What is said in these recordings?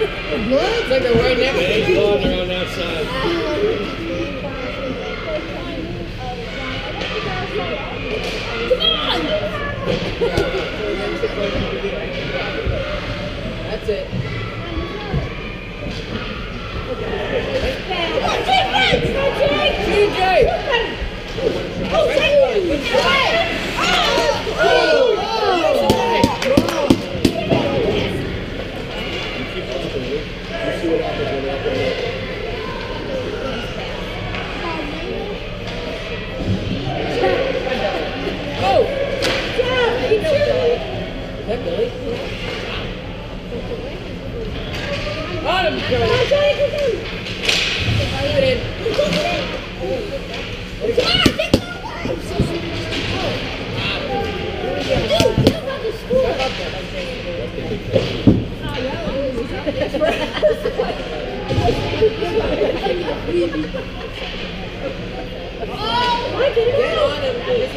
It's like they're right next to It's me. logging on that side. That's it. TJ! Oh! oh, oh. Is that Billy? On him, Billy! Keep it in. Get on him, Billy.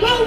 Go,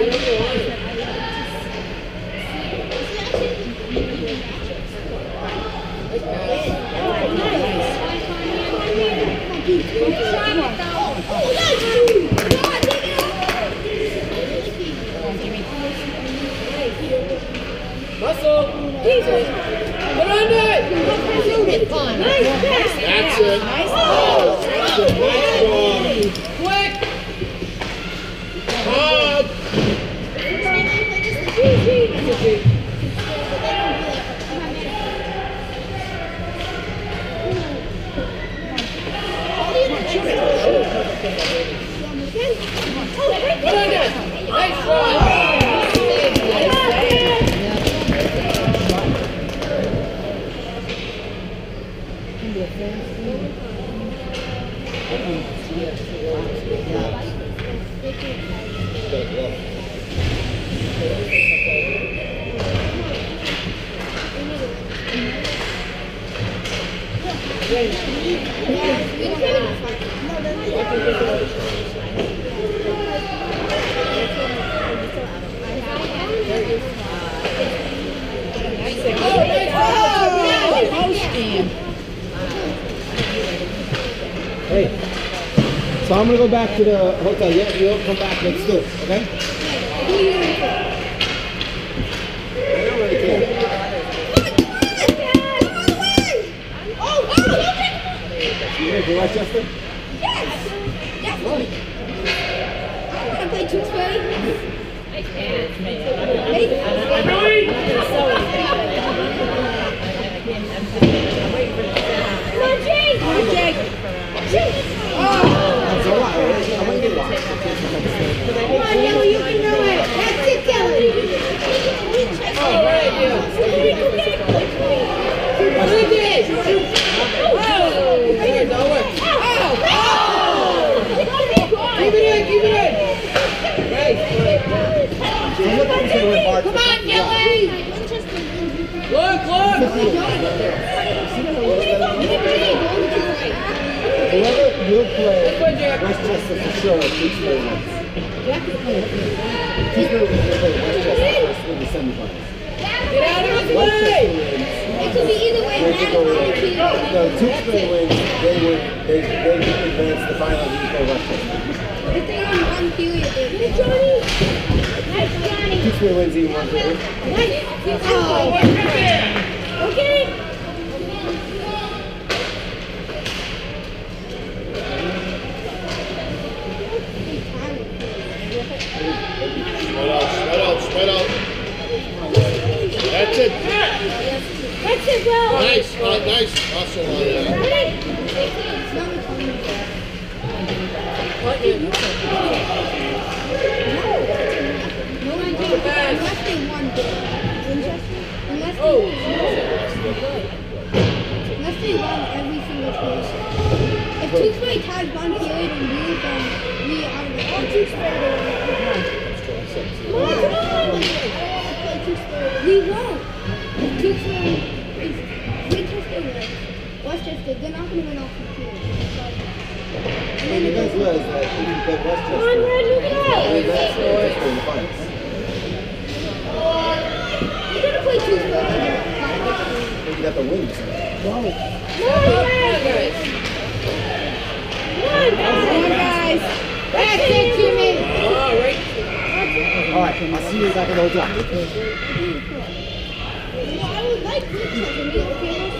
Come on, guys, get on the line. Nice pass. Muscle. That's it. Put on it. Shoot it, fun. Nice pass. That's it. Oh, that's a nice job. Quick. Hard. That's a G. Put on it. Nice run. Post game. Hey. So I'm gonna go back to the hotel. Yeah, you'll come back next door, okay? I don't really care. You ready for Westchester? That's a lot. right? I'm gonna get lost. I'm looking for the bar. Come on, Look, look. Whoever will play Westchester for sure, Tewksbury wins. Tewksbury will play Westchester in the semifinals. Get out of his Westchester way. wins. It could be either way. Westchester wins. No, Tewksbury wins. They win. They they advance the finals and play Westchester. If they won one period, they Johnny. Nice, Johnny. Tewksbury wins even one period. Oh. Okay. Spread out, spread out, spread out. That's it. That's it, bro. Nice, uh, nice hustle on that. Oh. unless they won every single. If Tewksbury ties one period and lose, then we are the oh, Tewksbury. Come on, come. We won't. If Winchester wins, Westchester, they're not going to win all two periods. You it guys goes. realize that you Come on, Red, look they at advance that. Westchester in the going to play. But you got the. No, Red. Come on, guys. That's it, Jimmy. All right. All right, I'll see you back at the hotel. I would like what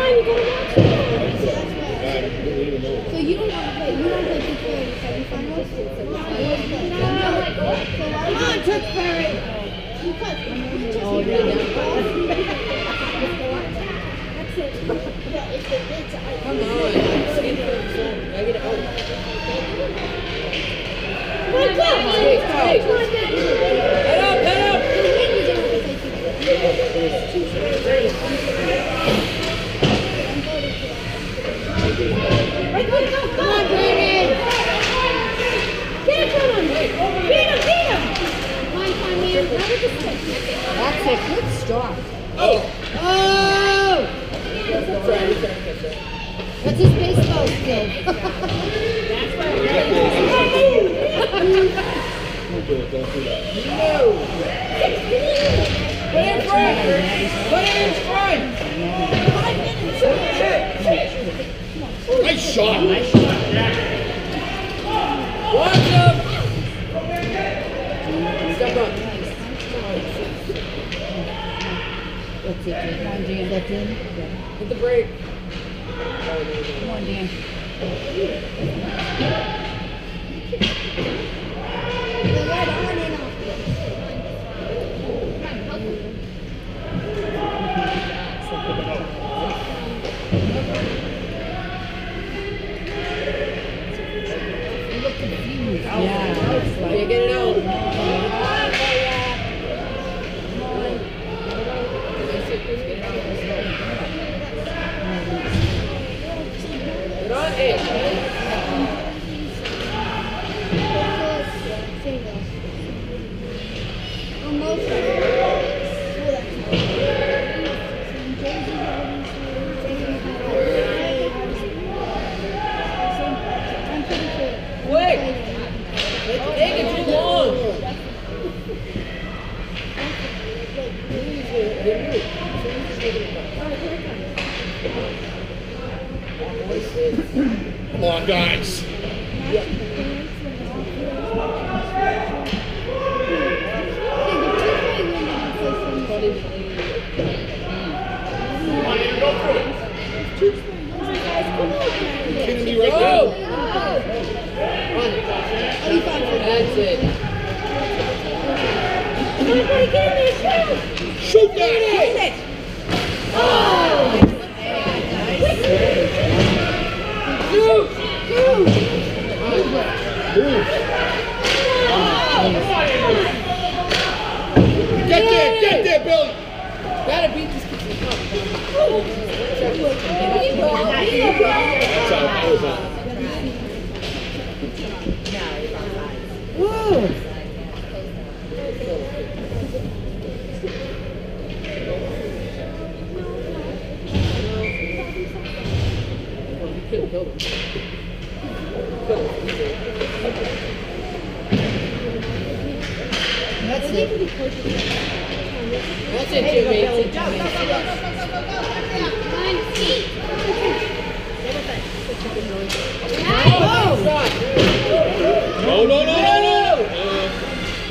you don't want to play, you don't play Tewksbury in the semifinals? Come on, Tewksbury! Because oh, yeah, That's it. Yeah, if they did, I- Come on.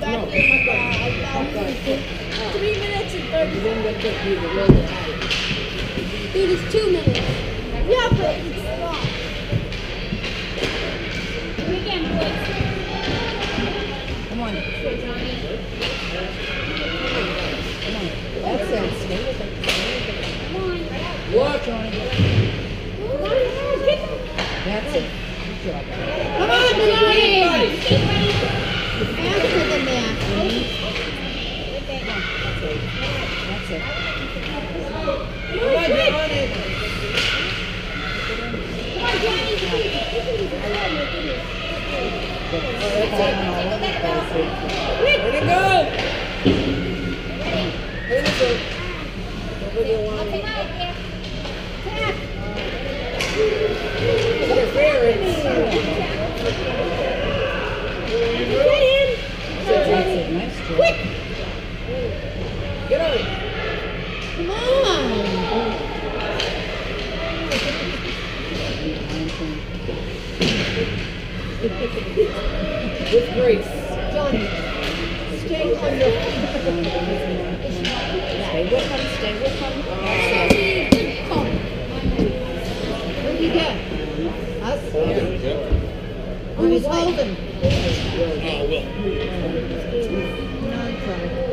Uh, three minutes and 30 You didn't get to be the real guy. Dude, it's two minutes. Yeah, it's not. Come on. Come on. What? Johnny. That's it. Come on, Johnny! আছে Let's go! With grace. Johnny, stay on your feet. Stay with him. Stay with him. Us? Yep. Who's holding? Oh, well. So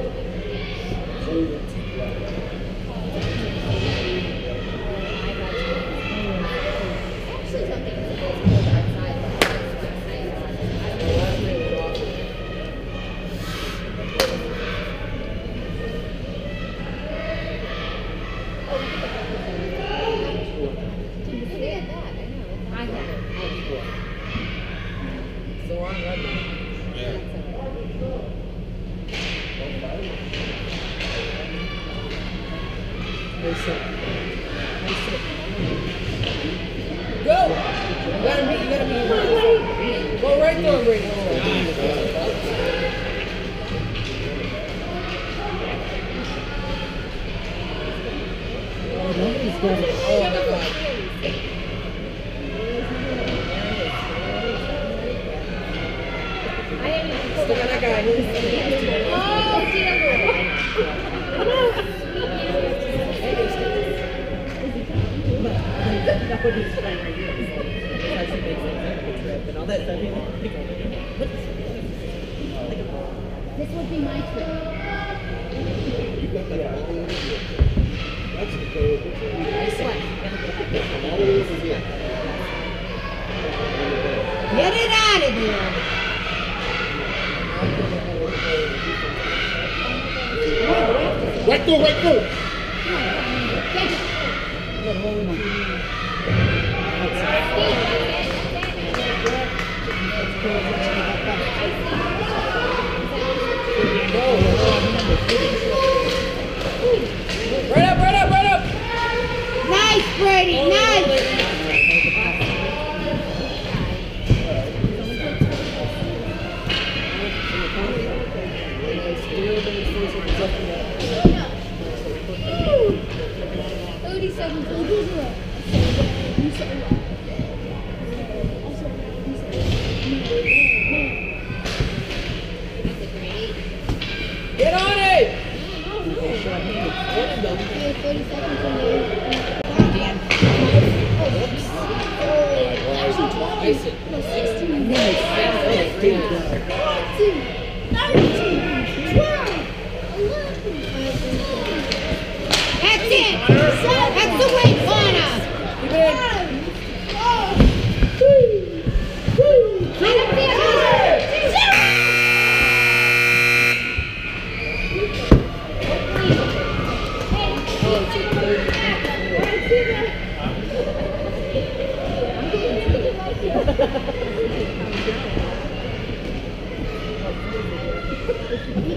Right through, right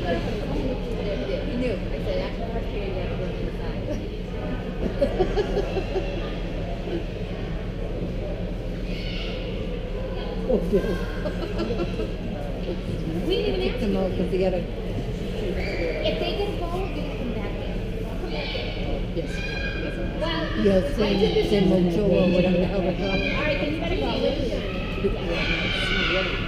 He knew. I said, after the first period, you have to inside. We didn't even them out because they got If they get a you're gonna come back in. Come back in. yes. Well, Yeah, same, same or whatever the hell all it. then you better go.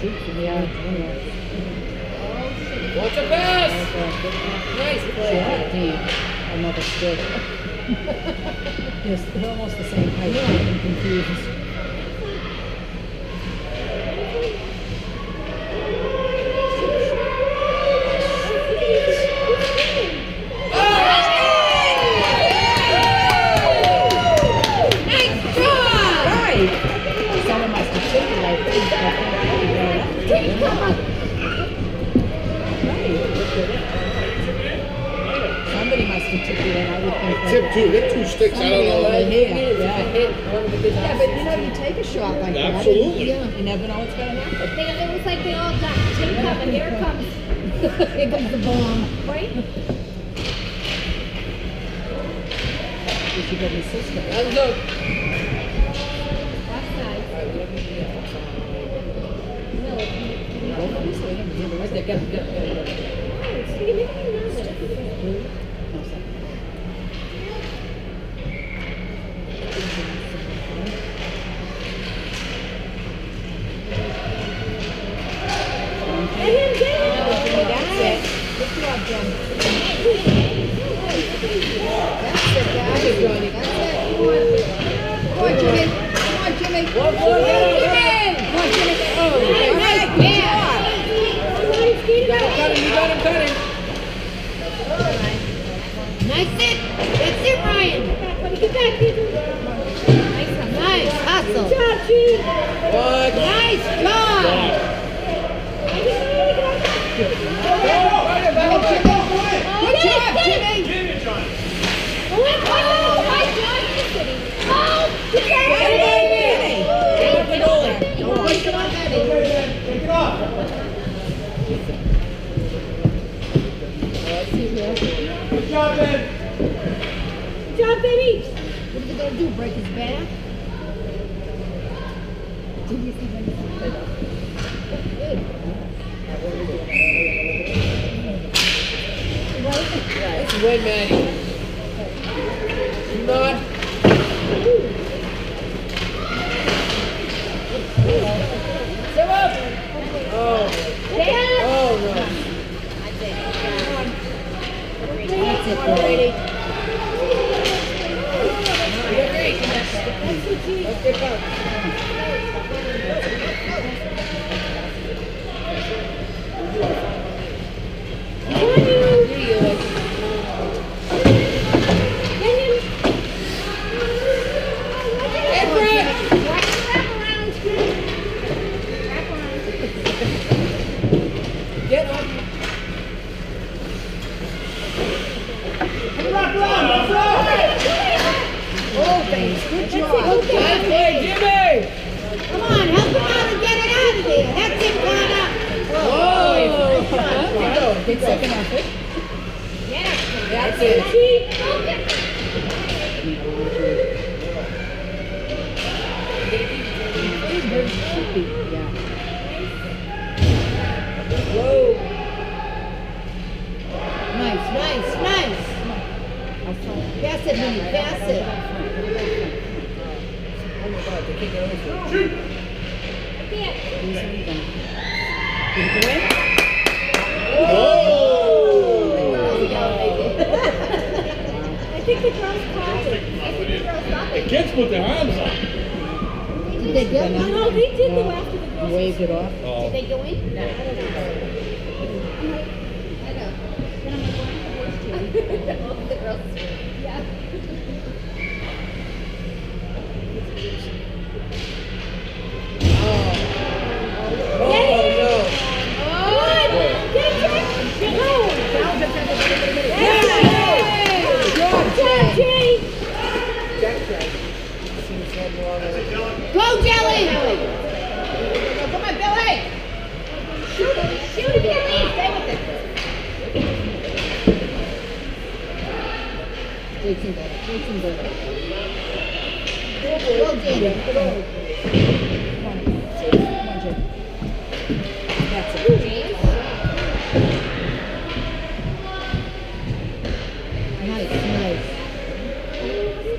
shoot from the outside. What's a pass? Nice play. Yeah, Dean. Another stick. yes, they're almost the same height. I'm confused. What's. They, it was like they all got taped up and here it comes, Here comes the bomb. right? You should get an assistant. Hands up. Uh, Left side. No, it's Right there, get, get, get. No, sir. That's it. Good job, Jen. on, I'm cutting. Nice it. That's it, Ryan. Get. Nice hustle. Good. Nice job. Good job, Ben. Good job, baby. They do? Break his back? That's a win, Maddie. Do not. Oh. Oh, no. That's it, Brady. Let's get back. Hey, Brett. Get up. Oh, thanks. Good job. Nice play, Jimmy. Come on, help him out and get it out of there. That's it, Connor. Oh. Go, Get second off it. That's it.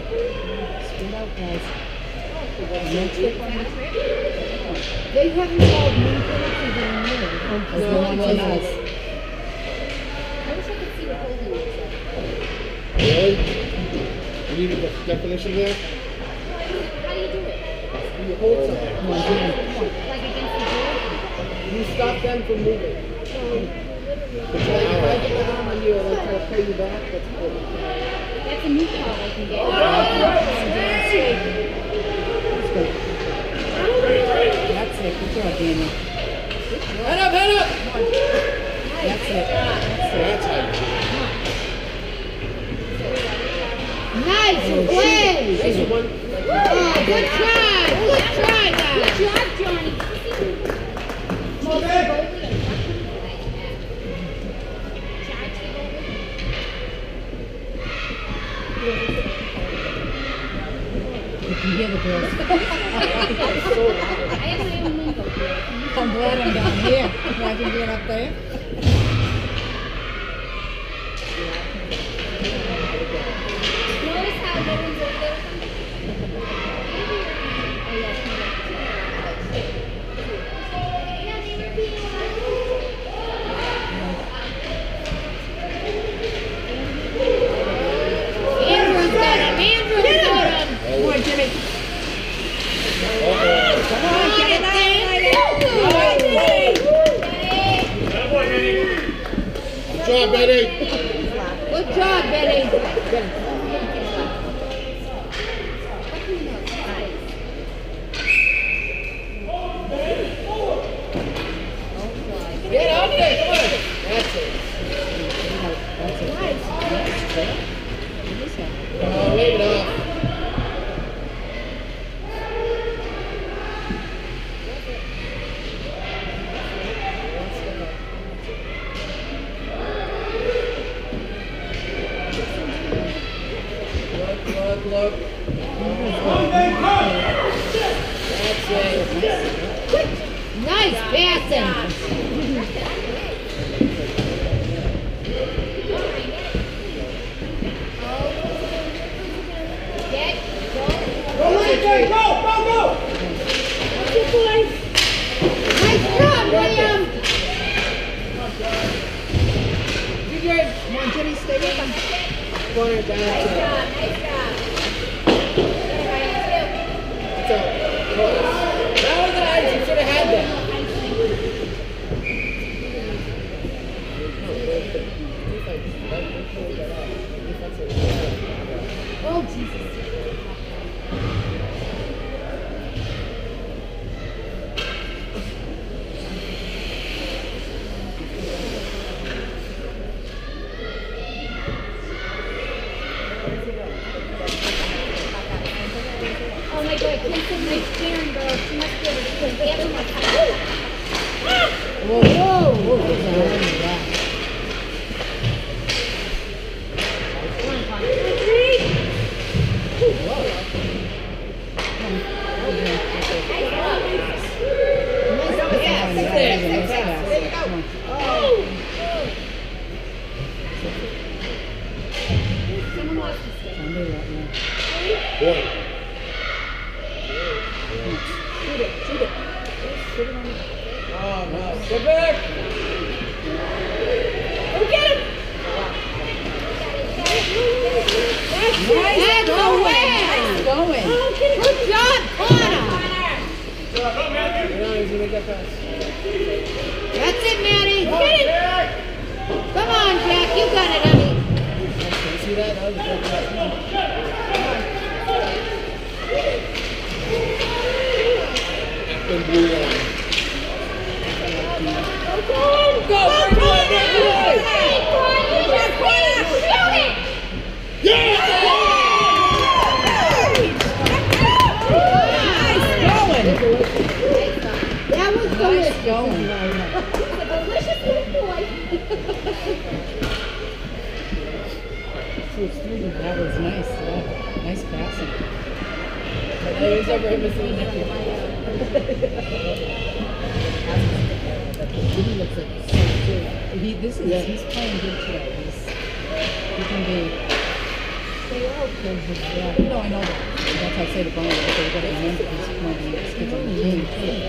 Spread out, guys. Next quick one. They haven't called me penalties in a year. As long as it's- I wish I could see what holding is. Really? You need a definition there? How do you do it? You hold something. Oh, Come on, Jimmy. Come on. Like against the door? You stop them from moving. But like, if I get my arm on you and I try to pay you back, that's good. That's a new call I can get. Oh, Let's. That's it. Good job, Daniel. Head up, head up! That's it. That's it. Oh, that's how you do it. Nice play! One. Oh, good try! Good try, guys! Good job, Johnny. You can hear the girls. I have my own window here. I'm glad I'm down here. Job, Betty. Good job, Betty. Boy. Get back. Oh, get him! That's the win. Going. Good job, Connor. You know he's gonna make that pass. That's it, Maddie. Get it. Come on, Jack. You got it, honey. See that? That was a good pass. Been blue line. Go, go, go, go, go. Going. That was Nice. That yeah. Nice passing. Who's ever hit missing the He looks like so good. He, this is, he's playing good today. He's, he can be. They all good. Yeah, no, I know that. That's why I say to Brian, but they gotta remember he's mm-hmm. playing against kids on the too.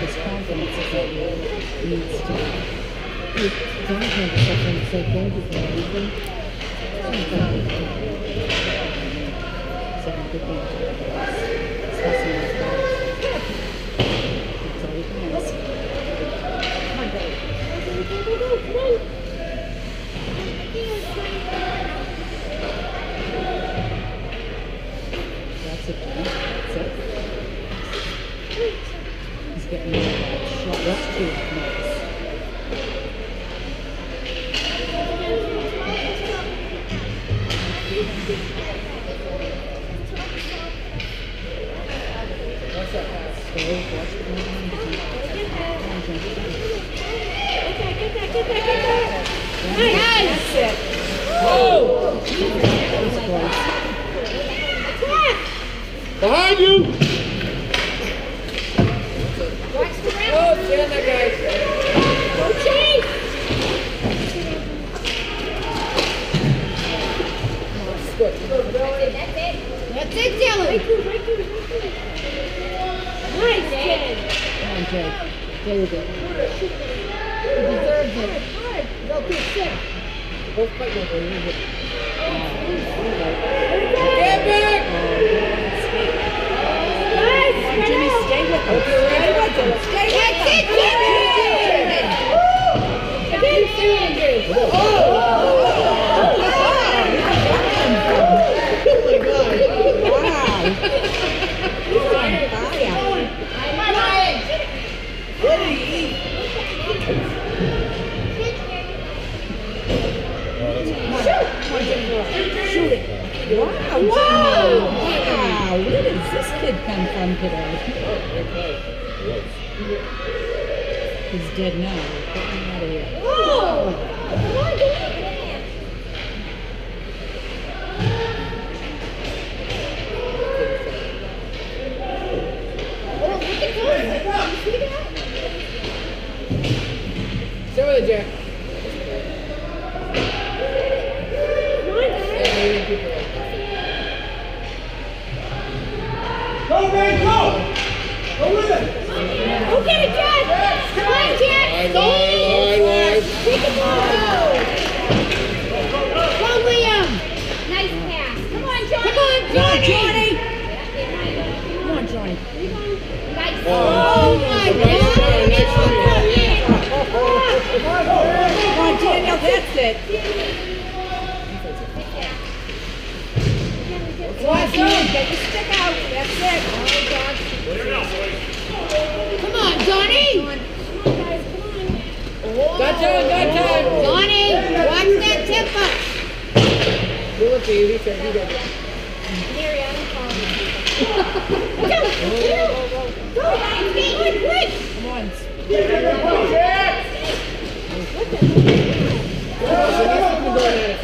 His confidence is that he needs to. John's had the second and say thank you for everything. Seven good games. He's hustling his guys. That's all you can ask. That's it, Jimmy. That's it. He's getting shot. That's two. Nice. Jimmy. Nice. Oh! He's close. Behind you! Oh, stand there, guys. Good. That's it, That's it, Dylan. Nice, kid. Come on, Jay. There you go. Good, get sick. Get back! Nice, Jimmy, stay with them. Stay with them. Stay with them. Stay with them. kid come from, oh, kiddo? He's dead now. Come on.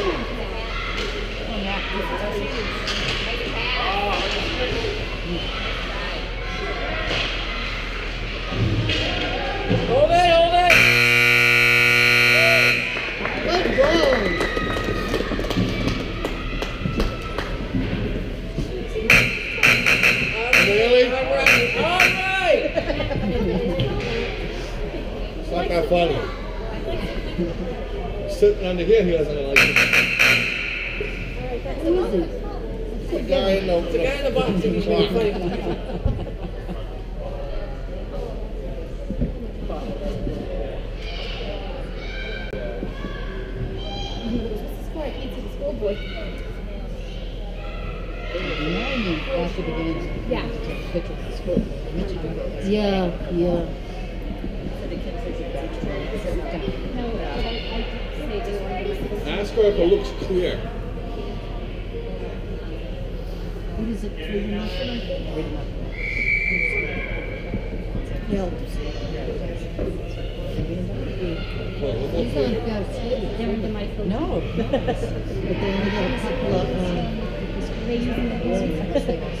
All right, all right. it's not that funny. Sitting under here, he doesn't like it. Who is it? It's guy in the, the, guy in the box. pick. Yeah, yeah. Ask her if it looks clear. What is it? Clear enough? Clear enough. No. but they only have a couple of. Um, they use the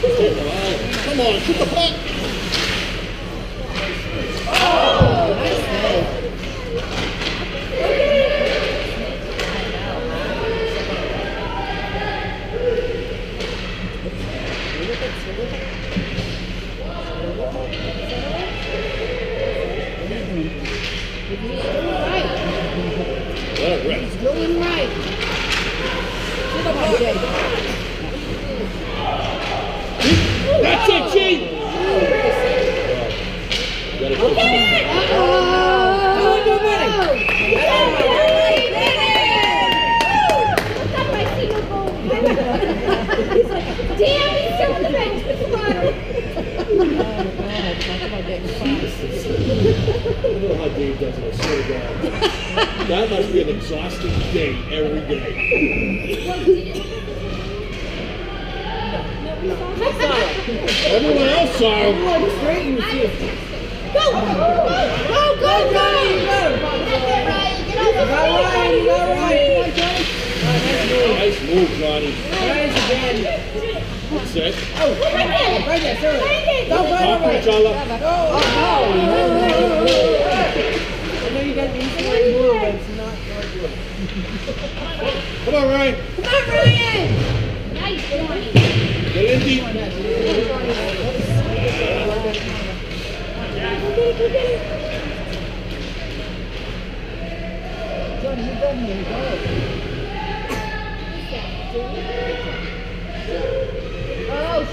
Come on, shoot the puck. Oh, it rip. Doing right it, Chief. Gotta put some- Oh, nobody. Damn, he's still in the bench. Oh, about getting fouls. You know how Dave does it, I swear to God. That must be an exhausting day every day. Everyone else saw him. Look straight, you see it. Go! Go, go, go! Him. You got Ryan, you got Ryan. Nice move, Johnny. Ryan's again. That's it. Oh, right there, right there, sir. Don't Talk run to away. each other. I know you got the East Line but it's not not good. Come on, Ryan. Come on, Ryan! Nice, Johnny. Get in deep. Johnny, you done here, go. Oh. Oh,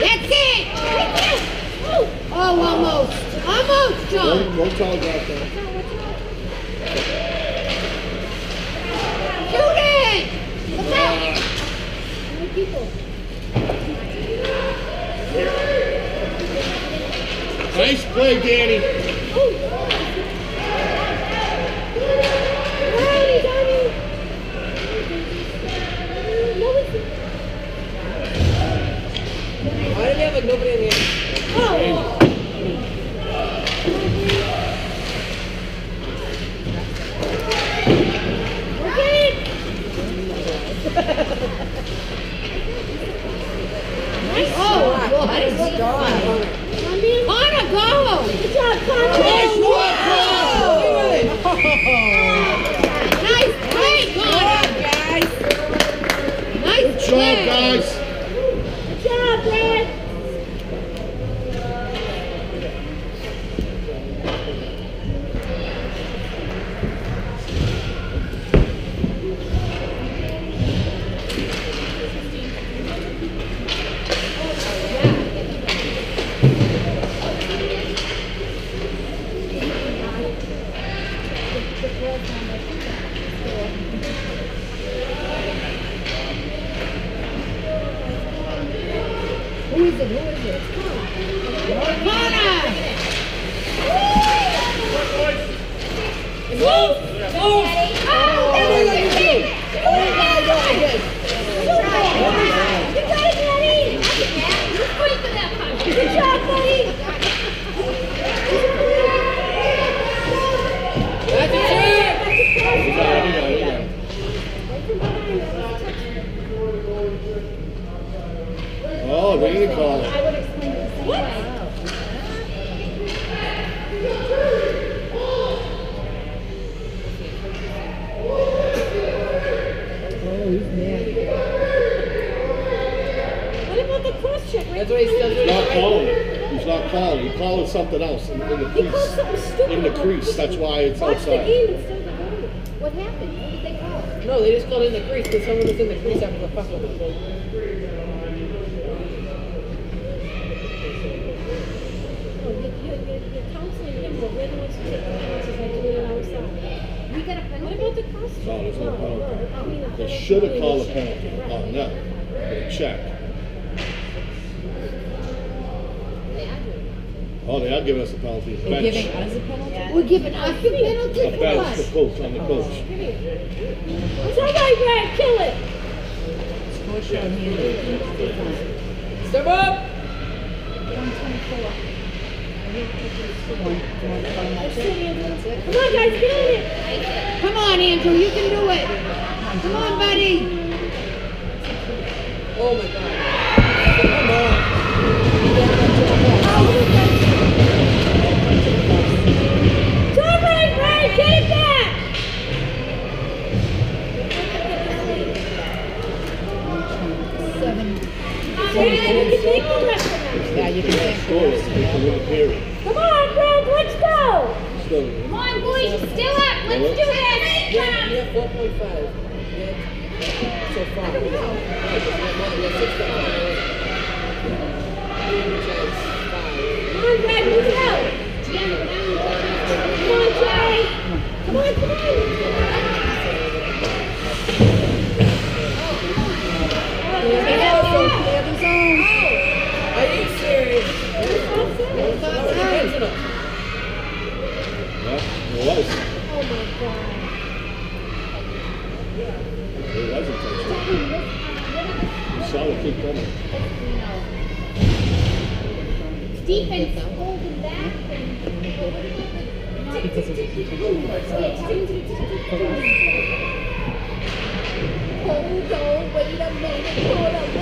That's it! Oh, almost. Almost. John. Don't, don't telegraph that. Shoot it! Look out! Nice play, Danny. Why did we have like nobody in the end? Oh, In the crease. That's why it's Watch the game instead of the goal. What happened? What did they call? No, they just called in the crease because someone was in the crease after the puck was pulled. Oh, and check? No, no mean, They should have called a penalty oh, on that. They Oh, they are giving us a penalty. They're Bench. giving us a penalty? We're giving us a penalty A for bench, what? the coach, on the oh, coach. It's all right, Brad. Kill it. Score show handed. Step up! Come on, guys. Get on it. Come on, Andrew, you can do it. Come on, buddy. Oh my god. Come on. It's it. can win a. Come on, Brad. Let's go. Come on, boys. Still up. Let's do this. Yeah, yeah, four point five. Yeah. So far. We have more than six to five. Which has five. Come on, Brad. Move it out. Come on, Jay. Come on, come on. Clear the zone. Are you serious? It was. Oh my God. It was intentional. You saw the kid coming. Defense holding back and Because it was Hold on, wait a minute,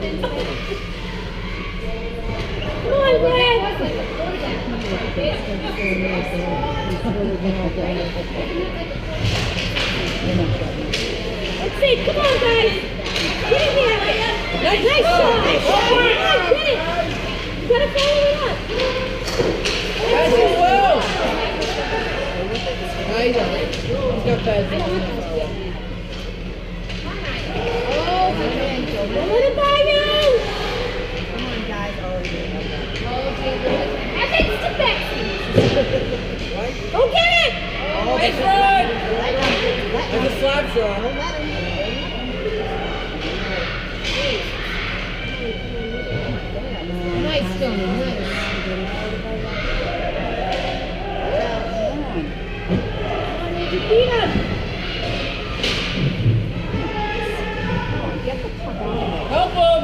Let's see, come on, guys. Get in there. Nice, nice shot. Come on, get it. You gotta follow it up. Pass it well! He doesn't. He's got bad vision. Don't let it by you. It to Go get it. Nice run! That's a slap shot. Nice, Tony, nice. Beat him. Help him!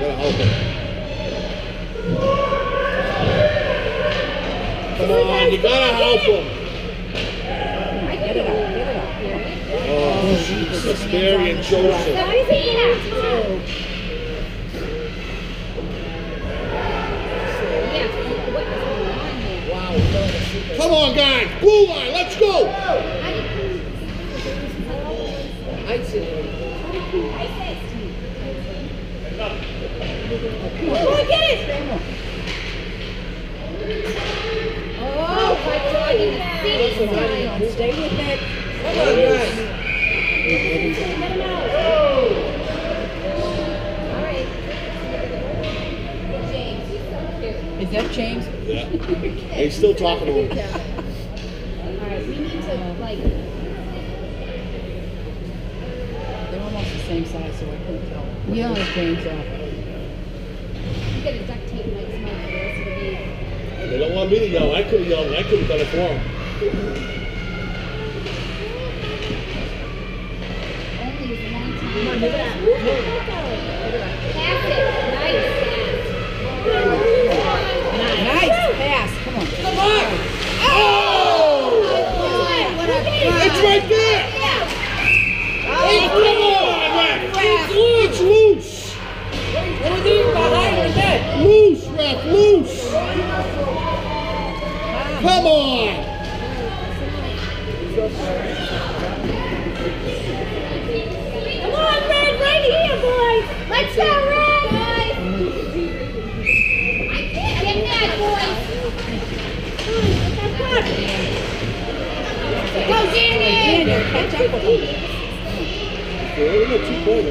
Gotta help him. Come on, you gotta help him. Oh, Jesus, Mary and Joseph. Come on, guys, blue line, let's go. Come on, get it. Oh, my God, in the city style. Stay with it. Come on, guys. Let him out. All right. James, he's so cute. Is that James? Yeah. He's still talking to him. All right, we need to, like, They're almost the same size, so I couldn't tell. Yeah. James are. you gotta duct tape like smoke for the rest of the day. They don't want me to yell. I could have yelled. I could have done it for him.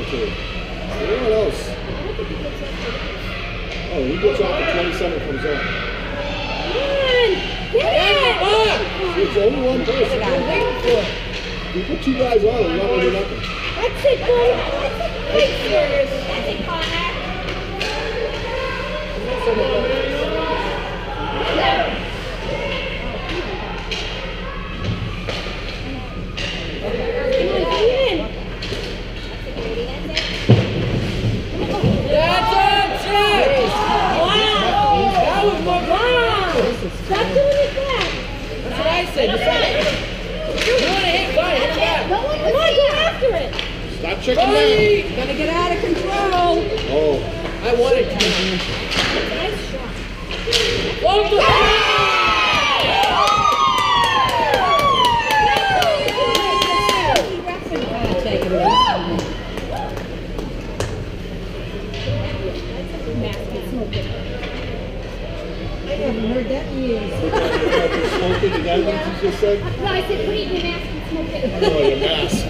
Pointer too. Else. Oh, he gets off the 27 comes on. It's only one person. You put two guys on and you're not going to do nothing. That's it, buddy. That's it, Connor. Come on, get in. That's it, Jack! Wow. That was my Wow. Stop doing it back. That's what I said. Defend. You want to hit, fine, hit him back. No one Come on, go after it. Stop checking down. Gonna get out of control. Oh, I wanted to. Nice shot. Go to I'll take haven't heard that in years. smoking, is that what you just said? No, I said put it in your mask and smoke it. Oh, your mask.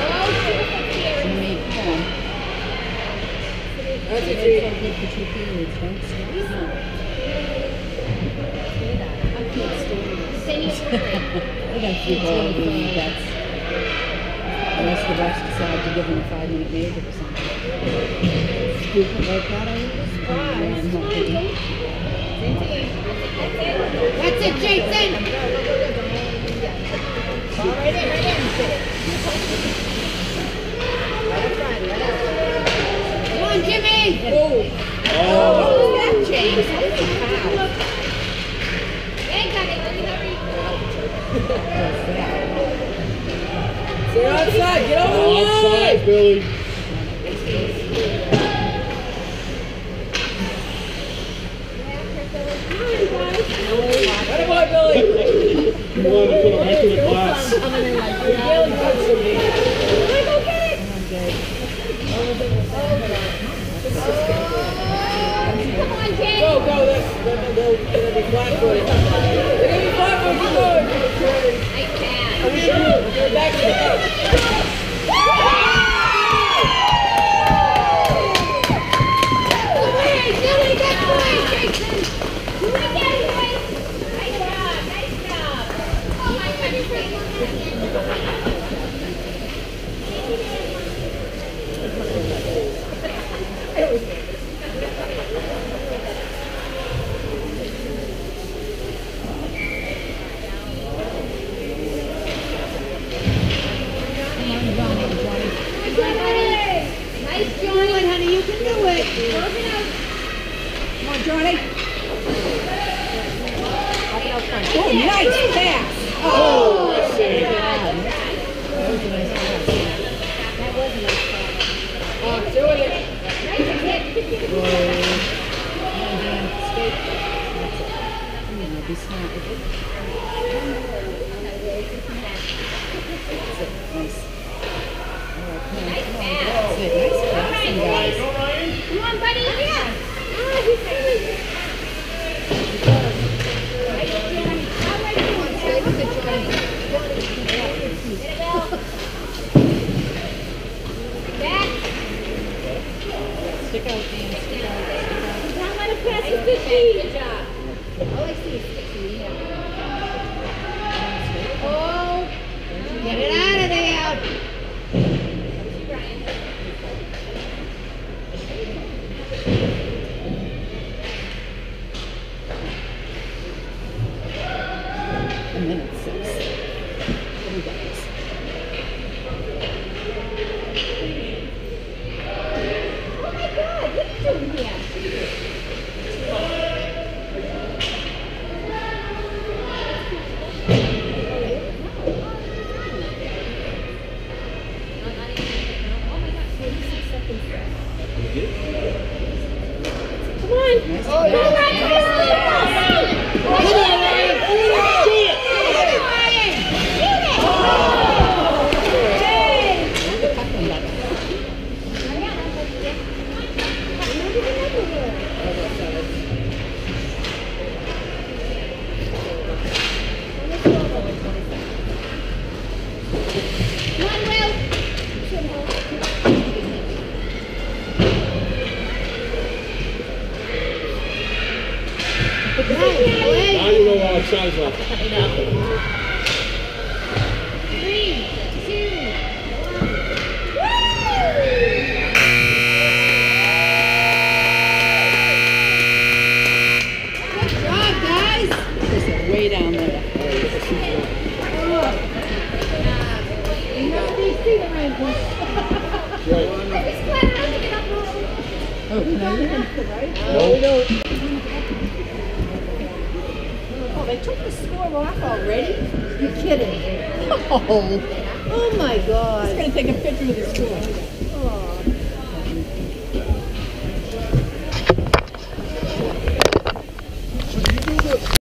You made one. That's a It's treat. so good for two periods, don't stop. No. I can't stand this. Then you We got three total baby. Unless the refs decide to give them a five-minute major or something. Stupid like that, I was. Not kidding. That's it, Jason. Right in, right in. Come on, Jimmy. Oh, Oh, that, James got it. Let me hurry. Stay outside. Get over the line. outside, Billy. What about Billy? You wanted to put him right to the glass. Billy in. Come on, James. Go, go. That's, they're, they're gonna be flat-footed. They're gonna be flat-footed. Keep going. Nice pass.